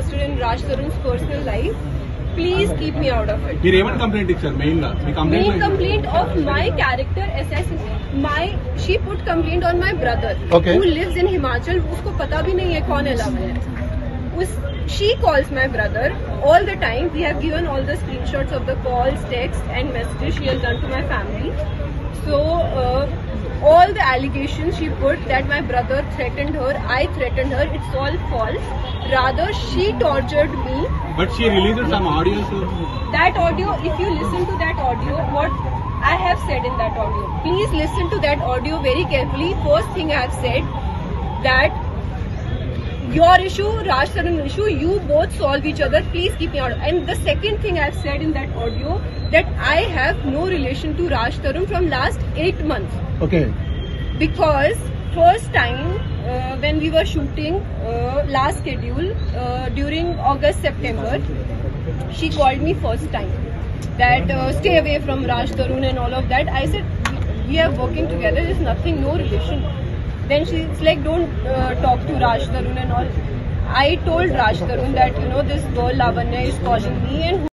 interested in Raj Tarun's personal life. Please keep me out of it. మీరు ఏమని complaint ఇచ్చారు main గా మీ Main complaint complaint of my character assassin. My she put complaint on my brother Okay. who lives in Himachal. उसको पता भी नहीं है कौन अलावा है. उस she calls my brother all the time. We have given all the screenshots of the calls, text, and messages she has done to my family. So uh, allegation she put that my brother threatened her, I threatened her, it's all false. Rather, she tortured me. But she released some audio. So... That audio, if you listen to that audio, what I have said in that audio, please listen to that audio very carefully. First thing I have said that your issue, Raj Tarun's issue, you both solve each other. Please keep me out. And the second thing I've said in that audio that I have no relation to Raj Tarun from last eight months. Okay because first time uh, when we were shooting uh, last schedule uh, during August September, she called me first time that uh, stay away from Raj Tarun and all of that. I said we are working together. There's nothing, no relation. Then she's like, don't uh, talk to Raj Tarun and all. I told Raj Tarun that you know this girl Lavanya is calling me and.